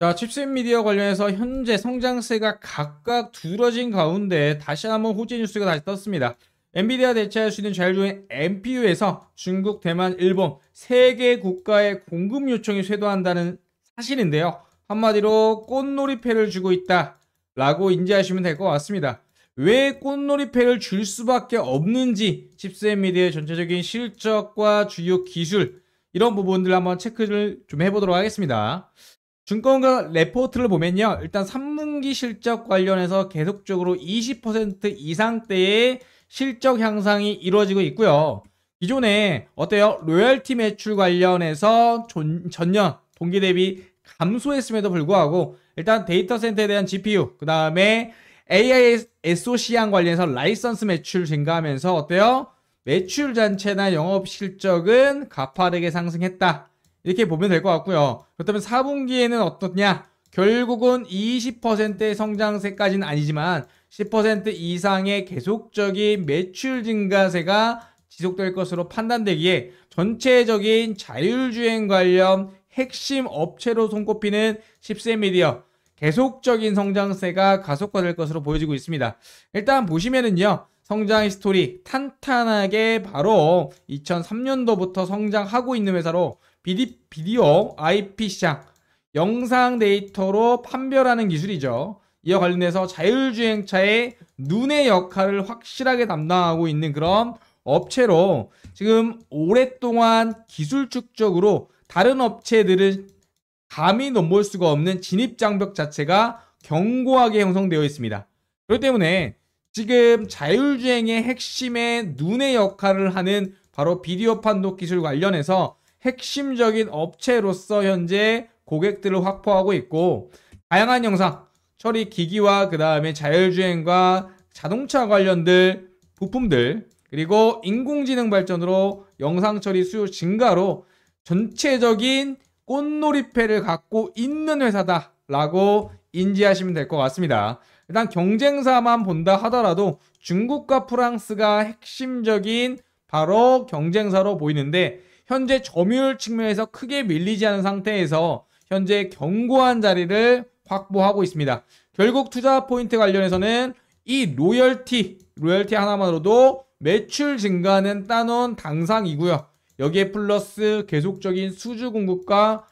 자, 칩셋 미디어 관련해서 현재 성장세가 각각 두드러진 가운데 다시 한번 호재 뉴스가 다시 떴습니다. 엔비디아 대체할 수 있는 자율주행 NPU에서 중국, 대만, 일본 세 개 국가의 공급 요청이 쇄도한다는 사실인데요. 한마디로 꽃놀이패를 주고 있다 라고 인지하시면 될 것 같습니다. 왜 꽃놀이패를 줄 수밖에 없는지 칩셋 미디어의 전체적인 실적과 주요 기술 이런 부분들 한번 체크를 좀 해보도록 하겠습니다. 증권가 레포트를 보면요. 일단 3분기 실적 관련해서 계속적으로 20% 이상대의 실적 향상이 이루어지고 있고요. 기존에 어때요? 로열티 매출 관련해서 전년 동기 대비 감소했음에도 불구하고 일단 데이터 센터에 대한 GPU 그 다음에 AI SoC랑 관련해서 라이선스 매출 증가하면서 어때요? 매출 잔체나 영업 실적은 가파르게 상승했다. 이렇게 보면 될 것 같고요. 그렇다면 4분기에는 어떻냐? 결국은 20%의 성장세까지는 아니지만 10% 이상의 계속적인 매출 증가세가 지속될 것으로 판단되기에 전체적인 자율주행 관련 핵심 업체로 손꼽히는 10세 미디어 계속적인 성장세가 가속화될 것으로 보여지고 있습니다. 일단 보시면은요. 성장 스토리 탄탄하게 바로 2003년도부터 성장하고 있는 회사로 비디, 비디오 IP 시장 영상 데이터로 판별하는 기술이죠. 이와 관련해서 자율주행차의 눈의 역할을 확실하게 담당하고 있는 그런 업체로 지금 오랫동안 기술축적으로 다른 업체들은 감히 넘볼 수가 없는 진입장벽 자체가 견고하게 형성되어 있습니다. 그렇기 때문에 지금 자율주행의 핵심의 눈의 역할을 하는 바로 비디오 판독 기술 관련해서 핵심적인 업체로서 현재 고객들을 확보하고 있고 다양한 영상 처리 기기와 그 다음에 자율주행과 자동차 관련들 부품들 그리고 인공지능 발전으로 영상 처리 수요 증가로 전체적인 꽃놀이패를 갖고 있는 회사다라고 인지하시면 될 것 같습니다. 일단 경쟁사만 본다 하더라도 중국과 프랑스가 핵심적인 바로 경쟁사로 보이는데 현재 점유율 측면에서 크게 밀리지 않은 상태에서 현재 견고한 자리를 확보하고 있습니다. 결국 투자 포인트 관련해서는 이 로열티, 로열티 하나만으로도 매출 증가는 따놓은 당상이고요. 여기에 플러스 계속적인 수주 공급과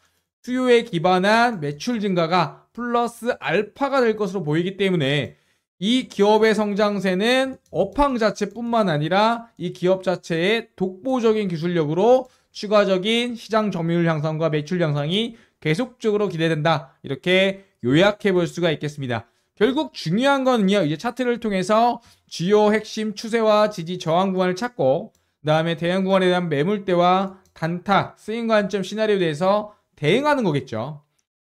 수요에 기반한 매출 증가가 플러스 알파가 될 것으로 보이기 때문에 이 기업의 성장세는 업황 자체뿐만 아니라 이 기업 자체의 독보적인 기술력으로 추가적인 시장 점유율 향상과 매출 향상이 계속적으로 기대된다. 이렇게 요약해 볼 수가 있겠습니다. 결국 중요한 거는요. 이제 차트를 통해서 주요 핵심 추세와 지지 저항 구간을 찾고 그다음에 대응 구간에 대한 매물대와 단타, 스윙 관점 시나리오에 대해서 대응하는 거겠죠.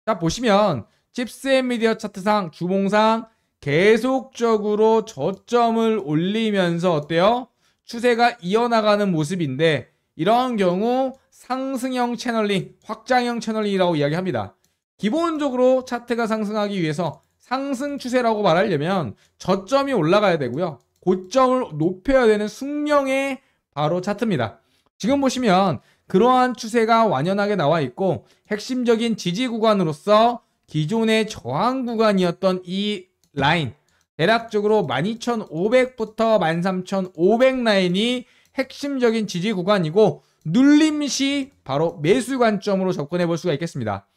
자, 보시면 칩스 미디어 차트상 주봉상 계속적으로 저점을 올리면서 어때요? 추세가 이어나가는 모습인데 이러한 경우 상승형 채널링, 확장형 채널링이라고 이야기합니다. 기본적으로 차트가 상승하기 위해서 상승 추세라고 말하려면 저점이 올라가야 되고요. 고점을 높여야 되는 숙명의 바로 차트입니다. 지금 보시면 그러한 추세가 완연하게 나와 있고 핵심적인 지지 구간으로서 기존의 저항 구간이었던 이 라인 대략적으로 12,500부터 13,500 라인이 핵심적인 지지 구간이고 눌림 시 바로 매수 관점으로 접근해 볼 수가 있겠습니다.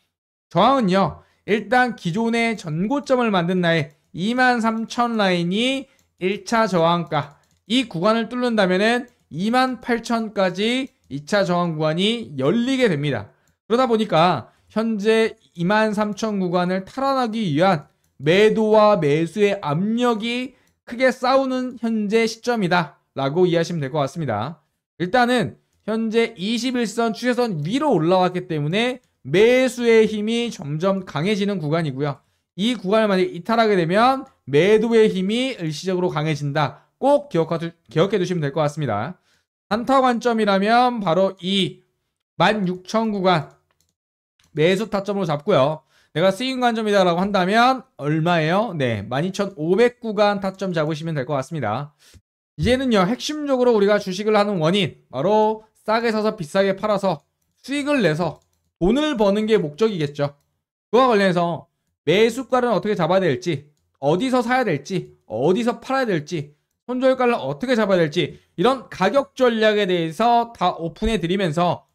저항은요. 일단 기존의 전고점을 만든 날23,000 라인이 1차 저항가 이 구간을 뚫는다면은 28,000까지 2차 저항 구간이 열리게 됩니다. 그러다 보니까 현재 23,000 구간을 탈환하기 위한 매도와 매수의 압력이 크게 싸우는 현재 시점이다 라고 이해하시면 될 것 같습니다. 일단은 현재 21선 추세선 위로 올라왔기 때문에 매수의 힘이 점점 강해지는 구간이고요. 이 구간을 만약 이탈하게 되면 매도의 힘이 일시적으로 강해진다. 꼭 기억하, 기억해 두시면 될 것 같습니다. 단타 관점이라면 바로 이 16,000 구간 매수 타점으로 잡고요. 내가 스윙 관점이다라고 한다면 얼마예요? 네, 12,500 구간 타점 잡으시면 될 것 같습니다. 이제는요, 핵심적으로 우리가 주식을 하는 원인, 바로 싸게 사서 비싸게 팔아서 수익을 내서 돈을 버는 게 목적이겠죠. 그와 관련해서 매수가를 어떻게 잡아야 될지, 어디서 사야 될지, 어디서 팔아야 될지, 손절가를 어떻게 잡아야 될지 이런 가격 전략에 대해서 다 오픈해 드리면서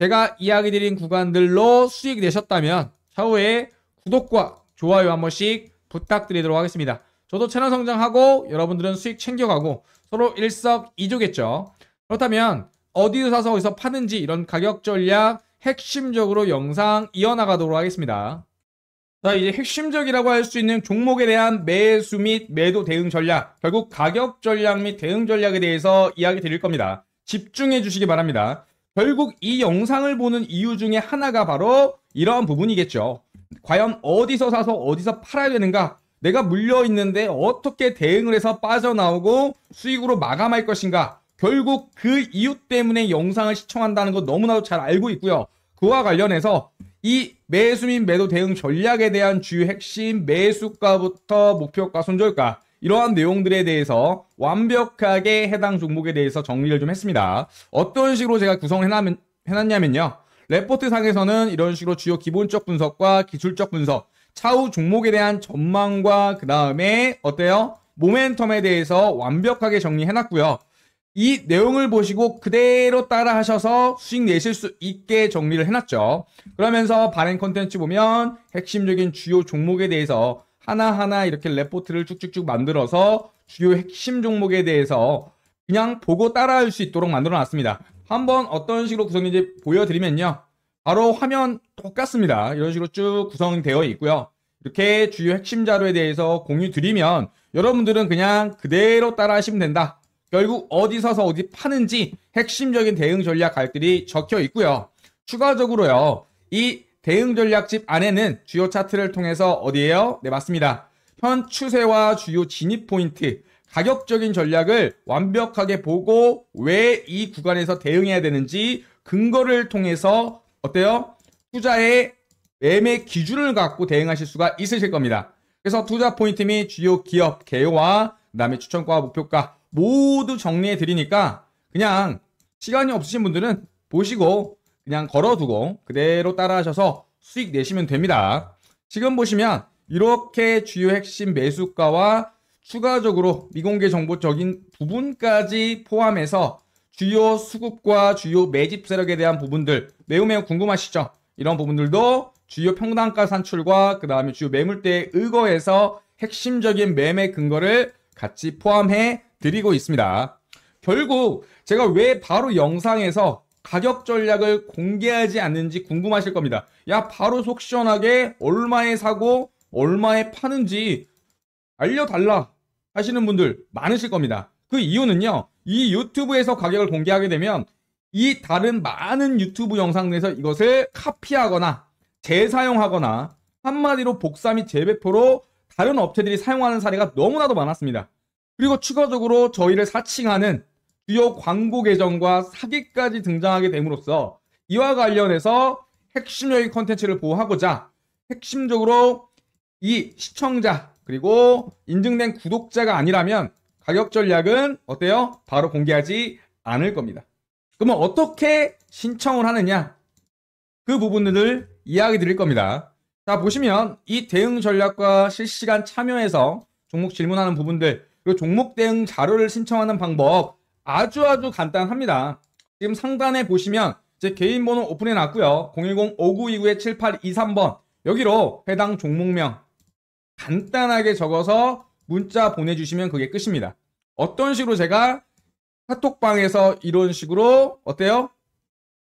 제가 이야기 드린 구간들로 수익이 되셨다면 차후에 구독과 좋아요 한 번씩 부탁드리도록 하겠습니다. 저도 채널 성장하고 여러분들은 수익 챙겨가고 서로 일석이조겠죠. 그렇다면 어디서 사서 어디서 파는지 이런 가격 전략 핵심적으로 영상 이어나가도록 하겠습니다. 자, 이제 핵심적이라고 할 수 있는 종목에 대한 매수 및 매도 대응 전략, 결국 가격 전략 및 대응 전략에 대해서 이야기 드릴 겁니다. 집중해 주시기 바랍니다. 결국 이 영상을 보는 이유 중에 하나가 바로 이러한 부분이겠죠. 과연 어디서 사서 어디서 팔아야 되는가? 내가 물려 있는데 어떻게 대응을 해서 빠져나오고 수익으로 마감할 것인가? 결국 그 이유 때문에 영상을 시청한다는 거 너무나도 잘 알고 있고요. 그와 관련해서 이 매수 및 매도 대응 전략에 대한 주요 핵심 매수가부터 목표가 손절가 이러한 내용들에 대해서 완벽하게 해당 종목에 대해서 정리를 좀 했습니다. 어떤 식으로 제가 구성을 해놨, 해놨냐면요. 레포트 상에서는 이런 식으로 주요 기본적 분석과 기술적 분석, 차후 종목에 대한 전망과 그 다음에 어때요? 모멘텀에 대해서 완벽하게 정리해놨고요. 이 내용을 보시고 그대로 따라 하셔서 수익 내실 수 있게 정리를 해놨죠. 그러면서 발행 컨텐츠 보면 핵심적인 주요 종목에 대해서 하나하나 이렇게 레포트를 쭉쭉쭉 만들어서 주요 핵심 종목에 대해서 그냥 보고 따라할 수 있도록 만들어 놨습니다. 한번 어떤 식으로 구성인지 보여드리면요. 바로 화면 똑같습니다. 이런 식으로 쭉 구성되어 있고요. 이렇게 주요 핵심 자료에 대해서 공유 드리면 여러분들은 그냥 그대로 따라 하시면 된다. 결국 어디 서서 어디 파는지 핵심적인 대응 전략 갈들이 적혀 있고요. 추가적으로요. 이 대응 전략집 안에는 주요 차트를 통해서 어디에요? 네, 맞습니다. 현 추세와 주요 진입 포인트, 가격적인 전략을 완벽하게 보고 왜 이 구간에서 대응해야 되는지 근거를 통해서 어때요? 투자의 매매 기준을 갖고 대응하실 수가 있으실 겁니다. 그래서 투자 포인트 및 주요 기업 개요와 그다음에 추천과 목표가 모두 정리해 드리니까 그냥 시간이 없으신 분들은 보시고 그냥 걸어두고 그대로 따라하셔서 수익 내시면 됩니다. 지금 보시면 이렇게 주요 핵심 매수가와 추가적으로 미공개 정보적인 부분까지 포함해서 주요 수급과 주요 매집 세력에 대한 부분들 매우 매우 궁금하시죠? 이런 부분들도 주요 평단가 산출과 그 다음에 주요 매물대에 의거해서 핵심적인 매매 근거를 같이 포함해 드리고 있습니다. 결국 제가 왜 바로 영상에서 가격 전략을 공개하지 않는지 궁금하실 겁니다. 야, 바로 속 시원하게 얼마에 사고 얼마에 파는지 알려달라 하시는 분들 많으실 겁니다. 그 이유는요, 이 유튜브에서 가격을 공개하게 되면 이 다른 많은 유튜브 영상 내에서 이것을 카피하거나 재사용하거나 한마디로 복사 및 재배포로 다른 업체들이 사용하는 사례가 너무나도 많았습니다. 그리고 추가적으로 저희를 사칭하는 주요 광고 계정과 사기까지 등장하게 됨으로써 이와 관련해서 핵심적인 컨텐츠를 보호하고자 핵심적으로 이 시청자 그리고 인증된 구독자가 아니라면 가격 전략은 어때요? 바로 공개하지 않을 겁니다. 그러면 어떻게 신청을 하느냐? 그 부분들을 이야기 드릴 겁니다. 자, 보시면 이 대응 전략과 실시간 참여해서 종목 질문하는 부분들 그리고 종목 대응 자료를 신청하는 방법 아주 아주 간단합니다. 지금 상단에 보시면 제 개인 번호 오픈해 놨고요. 010-5929-7823번 여기로 해당 종목명 간단하게 적어서 문자 보내주시면 그게 끝입니다. 어떤 식으로 제가 카톡방에서 이런 식으로 어때요?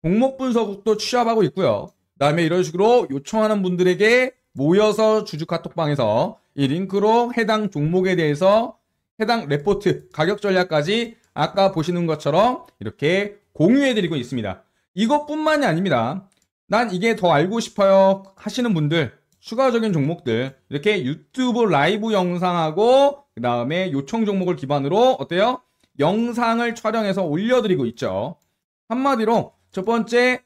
종목 분석도 취합하고 있고요. 그 다음에 이런 식으로 요청하는 분들에게 모여서 주주 카톡방에서 이 링크로 해당 종목에 대해서 해당 레포트, 가격 전략까지 아까 보시는 것처럼 이렇게 공유해드리고 있습니다. 이것뿐만이 아닙니다. 난 이게 더 알고 싶어요 하시는 분들 추가적인 종목들 이렇게 유튜브 라이브 영상하고 그 다음에 요청 종목을 기반으로 어때요? 영상을 촬영해서 올려드리고 있죠. 한마디로 첫 번째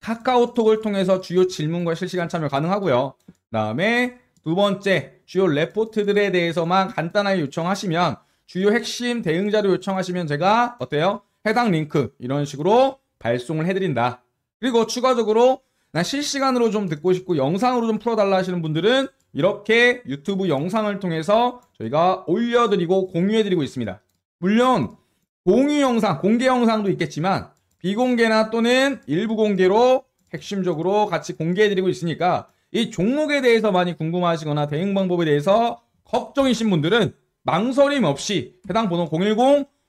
카카오톡을 통해서 주요 질문과 실시간 참여 가능하고요. 그 다음에 두 번째, 주요 레포트들에 대해서만 간단하게 요청하시면 주요 핵심 대응 자료 요청하시면 제가 어때요? 해당 링크 이런 식으로 발송을 해드린다. 그리고 추가적으로 나 실시간으로 좀 듣고 싶고 영상으로 좀 풀어달라 하시는 분들은 이렇게 유튜브 영상을 통해서 저희가 올려드리고 공유해드리고 있습니다. 물론 공유 영상, 공개 영상도 있겠지만 비공개나 또는 일부 공개로 핵심적으로 같이 공개해드리고 있으니까 이 종목에 대해서 많이 궁금하시거나 대응 방법에 대해서 걱정이신 분들은 망설임 없이 해당 번호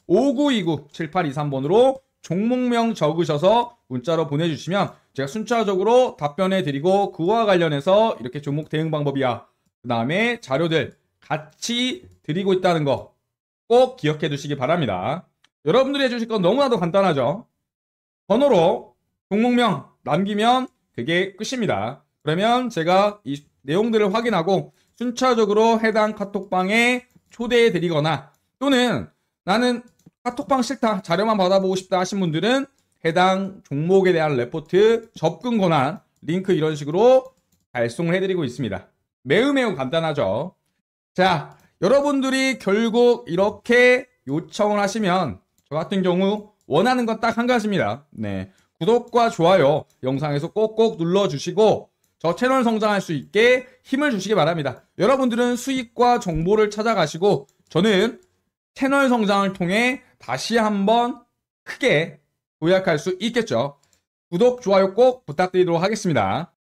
010-5929-7823번으로 종목명 적으셔서 문자로 보내주시면 제가 순차적으로 답변해 드리고 그와 관련해서 이렇게 종목 대응 방법이야. 그 다음에 자료들 같이 드리고 있다는 거 꼭 기억해 두시기 바랍니다. 여러분들이 해주실 건 너무나도 간단하죠. 번호로 종목명 남기면 그게 끝입니다. 그러면 제가 이 내용들을 확인하고 순차적으로 해당 카톡방에 초대해 드리거나 또는 나는 카톡방 싫다 자료만 받아보고 싶다 하신 분들은 해당 종목에 대한 레포트 접근 권한 링크 이런 식으로 발송을 해드리고 있습니다. 매우 매우 간단하죠. 자, 여러분들이 결국 이렇게 요청을 하시면 저 같은 경우 원하는 건 딱 한 가지입니다. 네. 구독과 좋아요 영상에서 꼭꼭 눌러주시고 저 채널 성장할 수 있게 힘을 주시기 바랍니다. 여러분들은 수익과 정보를 찾아가시고 저는 채널 성장을 통해 다시 한번 크게 도약할 수 있겠죠. 구독, 좋아요 꼭 부탁드리도록 하겠습니다.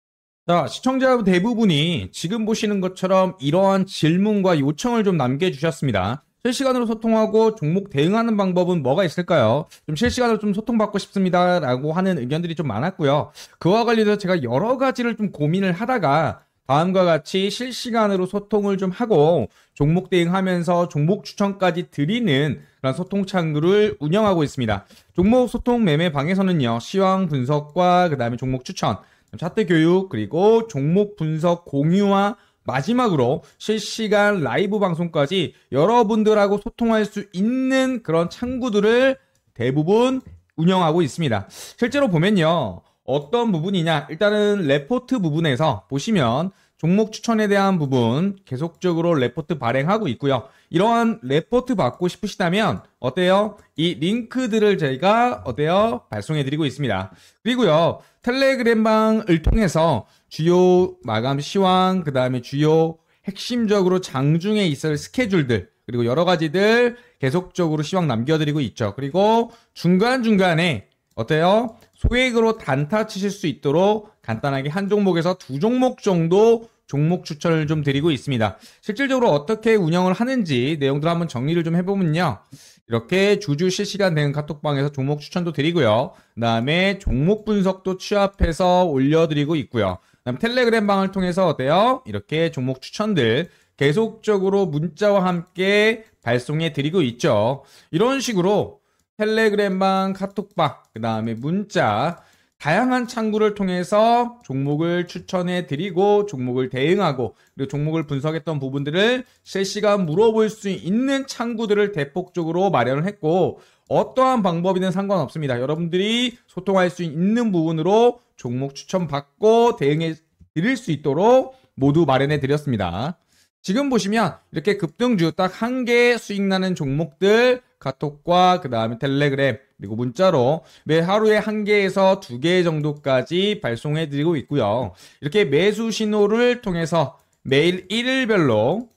자, 시청자 대부분이 지금 보시는 것처럼 이러한 질문과 요청을 좀 남겨주셨습니다. 실시간으로 소통하고 종목 대응하는 방법은 뭐가 있을까요? 좀 실시간으로 좀 소통받고 싶습니다. 라고 하는 의견들이 좀 많았고요. 그와 관련해서 제가 여러 가지를 좀 고민을 하다가 다음과 같이 실시간으로 소통을 좀 하고 종목 대응하면서 종목 추천까지 드리는 그런 소통 창구를 운영하고 있습니다. 종목 소통 매매 방에서는요, 시황 분석과 그 다음에 종목 추천, 차트 교육, 그리고 종목 분석 공유와 마지막으로 실시간 라이브 방송까지 여러분들하고 소통할 수 있는 그런 창구들을 대부분 운영하고 있습니다. 실제로 보면요. 어떤 부분이냐? 일단은 레포트 부분에서 보시면 종목 추천에 대한 부분 계속적으로 레포트 발행하고 있고요. 이러한 레포트 받고 싶으시다면 어때요? 이 링크들을 저희가 어때요? 발송해 드리고 있습니다. 그리고요. 텔레그램방을 통해서 주요 마감 시황, 그 다음에 주요 핵심적으로 장중에 있을 스케줄들, 그리고 여러 가지들 계속적으로 시황 남겨드리고 있죠. 그리고 중간중간에 어때요? 소액으로 단타 치실 수 있도록 간단하게 한 종목에서 두 종목 정도 종목 추천을 좀 드리고 있습니다. 실질적으로 어떻게 운영을 하는지 내용들 한번 정리를 좀 해보면요. 이렇게 주주 실시간 대응 카톡방에서 종목 추천도 드리고요. 그 다음에 종목 분석도 취합해서 올려드리고 있고요. 그다음 텔레그램 방을 통해서 어때요? 이렇게 종목 추천들 계속적으로 문자와 함께 발송해 드리고 있죠. 이런 식으로 텔레그램 방, 카톡방, 그 다음에 문자 다양한 창구를 통해서 종목을 추천해 드리고 종목을 대응하고 그리고 종목을 분석했던 부분들을 실시간 물어볼 수 있는 창구들을 대폭적으로 마련을 했고 어떠한 방법이든 상관없습니다. 여러분들이 소통할 수 있는 부분으로 종목 추천 받고 대응해 드릴 수 있도록 모두 마련해 드렸습니다. 지금 보시면 이렇게 급등주 딱 한 개 수익 나는 종목들 카톡과 그 다음에 텔레그램 그리고 문자로 매 하루에 한 개에서 두 개 정도까지 발송해 드리고 있고요. 이렇게 매수 신호를 통해서 매일 1일별로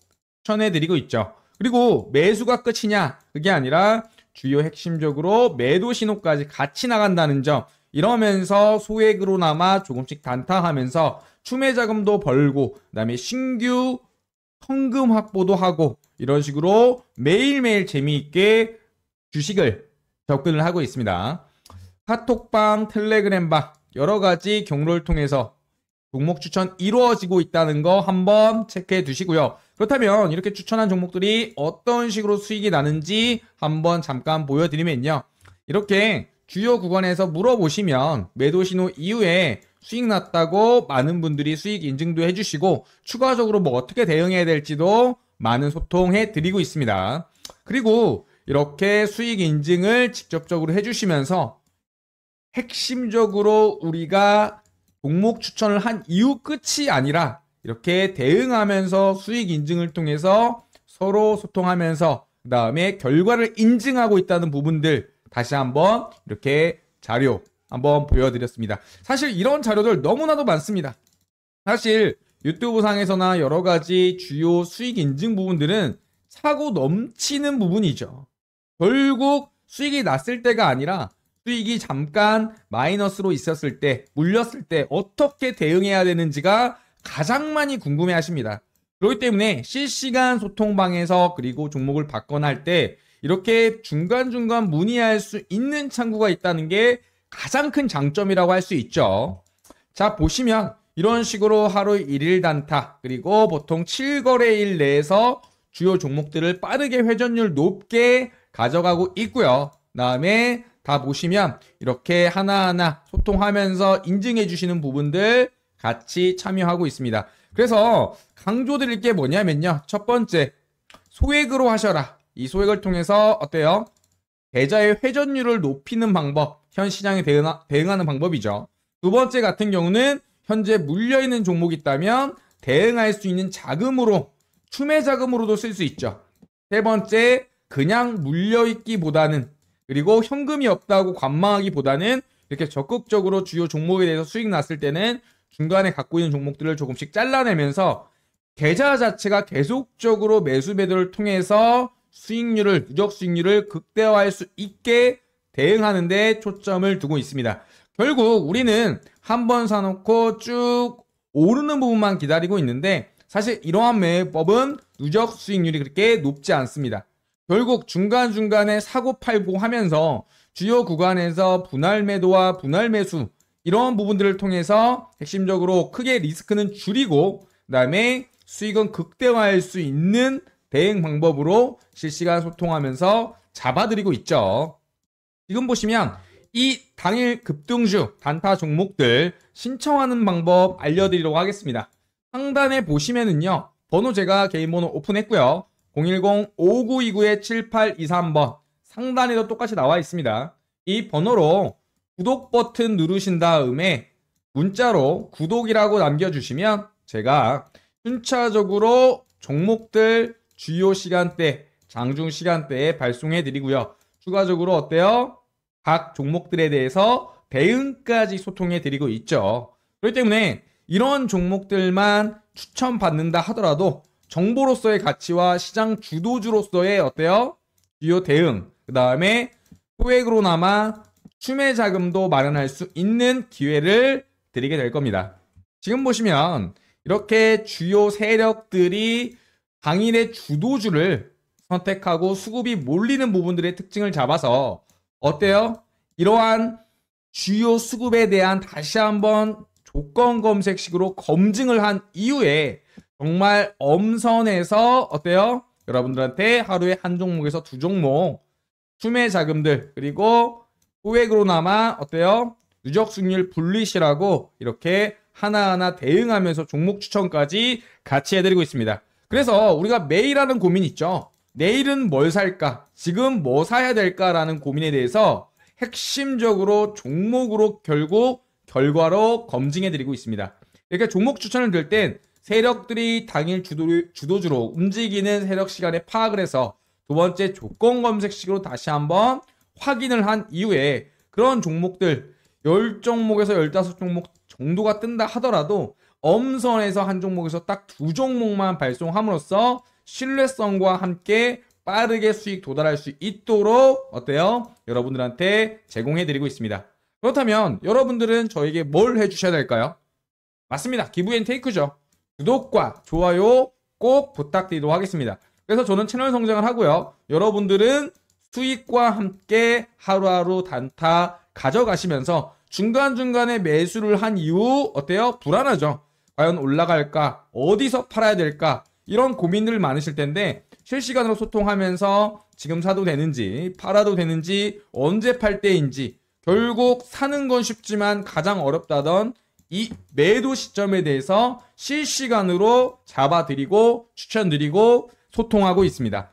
추천해 드리고 있죠. 그리고 매수가 끝이냐? 그게 아니라 주요 핵심적으로 매도 신호까지 같이 나간다는 점 이러면서 소액으로나마 조금씩 단타하면서 추매 자금도 벌고 그다음에 신규 현금 확보도 하고 이런 식으로 매일매일 재미있게 주식을 접근을 하고 있습니다. 카톡방, 텔레그램방 여러 가지 경로를 통해서 종목 추천 이루어지고 있다는 거 한번 체크해 두시고요. 그렇다면 이렇게 추천한 종목들이 어떤 식으로 수익이 나는지 한번 잠깐 보여드리면요. 이렇게 주요 구간에서 물어보시면 매도 신호 이후에 수익 났다고 많은 분들이 수익 인증도 해주시고 추가적으로 뭐 어떻게 대응해야 될지도 많은 소통해 드리고 있습니다. 그리고 이렇게 수익 인증을 직접적으로 해주시면서 핵심적으로 우리가 종목 추천을 한 이후 끝이 아니라 이렇게 대응하면서 수익 인증을 통해서 서로 소통하면서 그 다음에 결과를 인증하고 있다는 부분들 다시 한번 이렇게 자료 한번 보여드렸습니다. 사실 이런 자료들 너무나도 많습니다. 사실 유튜브 상에서나 여러 가지 주요 수익 인증 부분들은 차고 넘치는 부분이죠. 결국 수익이 났을 때가 아니라 수익이 잠깐 마이너스로 있었을 때, 물렸을 때 어떻게 대응해야 되는지가 가장 많이 궁금해 하십니다. 그렇기 때문에 실시간 소통방에서 그리고 종목을 바꿔나 할 때 이렇게 중간중간 문의할 수 있는 창구가 있다는 게 가장 큰 장점이라고 할 수 있죠. 자, 보시면 이런 식으로 하루 1일 단타 그리고 보통 7거래일 내에서 주요 종목들을 빠르게 회전율 높게 가져가고 있고요. 다음에 다 보시면 이렇게 하나하나 소통하면서 인증해 주시는 부분들 같이 참여하고 있습니다. 그래서 강조드릴 게 뭐냐면요. 첫 번째, 소액으로 하셔라. 이 소액을 통해서 어때요? 계좌의 회전율을 높이는 방법, 현 시장에 대응하 는 방법이죠. 두 번째 같은 경우는 현재 물려있는 종목이 있다면 대응할 수 있는 자금으로, 추매 자금으로도 쓸 수 있죠. 세 번째, 그냥 물려있기보다는, 그리고 현금이 없다고 관망하기보다는 이렇게 적극적으로 주요 종목에 대해서 수익 났을 때는 중간에 갖고 있는 종목들을 조금씩 잘라내면서 계좌 자체가 계속적으로 매수 매도를 통해서 수익률을 누적 수익률을 극대화할 수 있게 대응하는데 초점을 두고 있습니다. 결국 우리는 한 번 사놓고 쭉 오르는 부분만 기다리고 있는데 사실 이러한 매법은 누적 수익률이 그렇게 높지 않습니다. 결국 중간중간에 사고 팔고 하면서 주요 구간에서 분할 매도와 분할 매수 이런 부분들을 통해서 핵심적으로 크게 리스크는 줄이고 그다음에 수익은 극대화할 수 있는 대응 방법으로 실시간 소통하면서 잡아드리고 있죠. 지금 보시면 이 당일 급등주 단타 종목들 신청하는 방법 알려드리도록 하겠습니다. 상단에 보시면은요. 번호 제가 개인 번호 오픈했고요. 010-5929-7823번 상단에도 똑같이 나와 있습니다. 이 번호로 구독 버튼 누르신 다음에 문자로 구독이라고 남겨주시면 제가 순차적으로 종목들 주요 시간대, 장중 시간대에 발송해 드리고요. 추가적으로 어때요? 각 종목들에 대해서 대응까지 소통해 드리고 있죠. 그렇기 때문에 이런 종목들만 추천받는다 하더라도 정보로서의 가치와 시장 주도주로서의 어때요? 주요 대응, 그 다음에 소액으로나마 추매 자금도 마련할 수 있는 기회를 드리게 될 겁니다. 지금 보시면 이렇게 주요 세력들이 당일의 주도주를 선택하고 수급이 몰리는 부분들의 특징을 잡아서 어때요? 이러한 주요 수급에 대한 다시 한번 조건 검색식으로 검증을 한 이후에 정말 엄선해서 어때요? 여러분들한테 하루에 한 종목에서 두 종목 추매 자금들 그리고 소액으로나마 어때요? 누적 수익률 분리시라고 이렇게 하나하나 대응하면서 종목 추천까지 같이 해드리고 있습니다. 그래서 우리가 매일 하는 고민 있죠. 내일은 뭘 살까? 지금 뭐 사야 될까라는 고민에 대해서 핵심적으로 종목으로 결국 결과로 검증해 드리고 있습니다. 이렇게 종목 추천을 들땐 세력들이 당일 주도, 주도 주로 움직이는 세력 시간에 파악을 해서 두 번째 조건 검색식으로 다시 한번 확인을 한 이후에 그런 종목들 10종목에서 15종목 정도가 뜬다 하더라도 엄선에서 한 종목에서 딱 두 종목만 발송함으로써 신뢰성과 함께 빠르게 수익 도달할 수 있도록 어때요? 여러분들한테 제공해 드리고 있습니다. 그렇다면 여러분들은 저에게 뭘 해주셔야 될까요? 맞습니다. 기부앤테이크죠. 구독과 좋아요 꼭 부탁드리도록 하겠습니다. 그래서 저는 채널 성장을 하고요. 여러분들은 수익과 함께 하루하루 단타 가져가시면서 중간중간에 매수를 한 이후 어때요? 불안하죠? 과연 올라갈까? 어디서 팔아야 될까? 이런 고민들 많으실 텐데 실시간으로 소통하면서 지금 사도 되는지 팔아도 되는지 언제 팔 때인지 결국 사는 건 쉽지만 가장 어렵다던 이 매도 시점에 대해서 실시간으로 잡아드리고 추천드리고 소통하고 있습니다.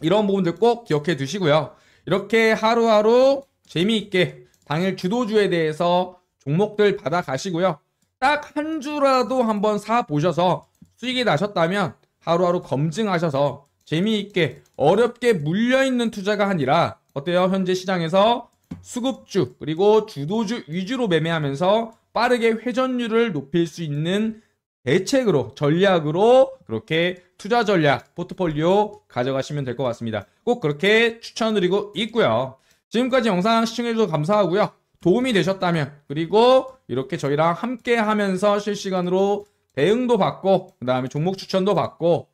이런 부분들 꼭 기억해 두시고요. 이렇게 하루하루 재미있게 당일 주도주에 대해서 종목들 받아 가시고요. 딱 한 주라도 한번 사 보셔서 수익이 나셨다면 하루하루 검증하셔서 재미있게 어렵게 물려있는 투자가 아니라 어때요? 현재 시장에서 수급주 그리고 주도주 위주로 매매하면서 빠르게 회전율을 높일 수 있는 대책으로 전략으로 그렇게 투자 전략 포트폴리오 가져가시면 될 것 같습니다. 꼭 그렇게 추천드리고 있고요. 지금까지 영상 시청해주셔서 감사하고요. 도움이 되셨다면 그리고 이렇게 저희랑 함께 하면서 실시간으로 대응도 받고 그 다음에 종목 추천도 받고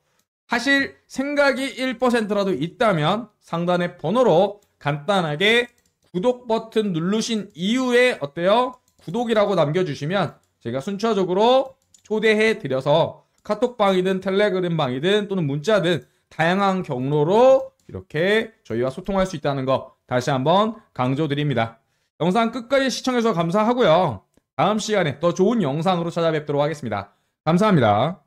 하실 생각이 1%라도 있다면 상단의 번호로 간단하게 구독 버튼 누르신 이후에 어때요? 구독이라고 남겨주시면 제가 순차적으로 초대해 드려서 카톡방이든 텔레그램방이든 또는 문자든 다양한 경로로 이렇게 저희와 소통할 수 있다는 거 다시 한번 강조드립니다. 영상 끝까지 시청해서 감사하고요. 다음 시간에 더 좋은 영상으로 찾아뵙도록 하겠습니다. 감사합니다.